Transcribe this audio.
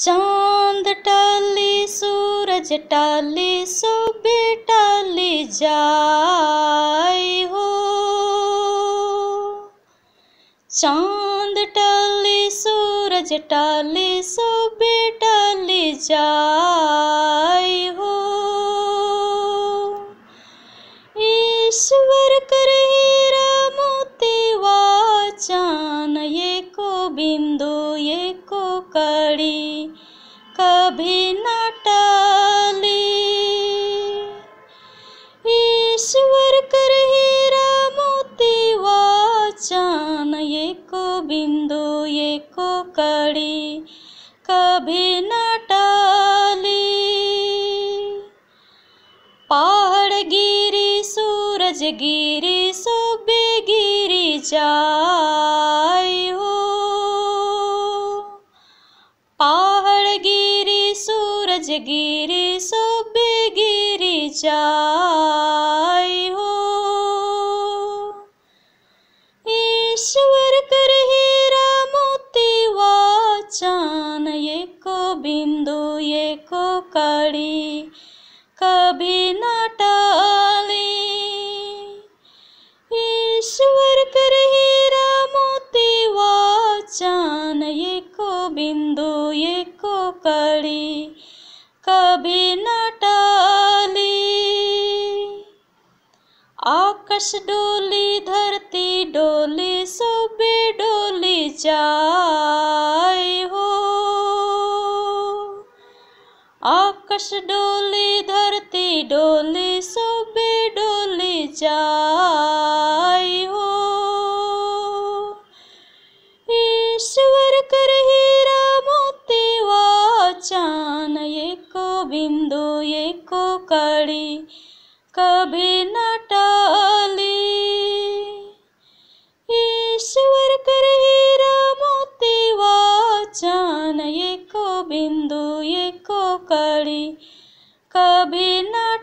चाँद टाली, सूरज टाली, सुबह टाली जाए हो। चाँद टाली, सूरज टाली, सुबह टाली जाए हो। ईश्वर कर कभी न टाली। ईश्वर कर हीरा मोती वाचान ये बिंदु ये कड़ी, कभी न टाली। पहाड़ गिरी, सूरज गिरी सोबे गिरी जाए गिरी सोबे गिरी जाए हो। ईश्वर कर हीरा मोती वाचान ये को बिंदु ये को कड़ी, कभी न टाली। ईश्वर कर हीरा मोती वाचान ये को बिंदु ये कभी न टाली। आकाश डोली, धरती डोली सोबे डोली जाए हो। आकाश डोली, धरती डोली सोबे डोली जाए हो। ईश्वर कर हीरा मोती वाचान ये को बिंदु, एक कड़ी कभी न टाली। ईश्वर कर हीरा मोती वाचान ये को बिंदु, एक कड़ी कभी न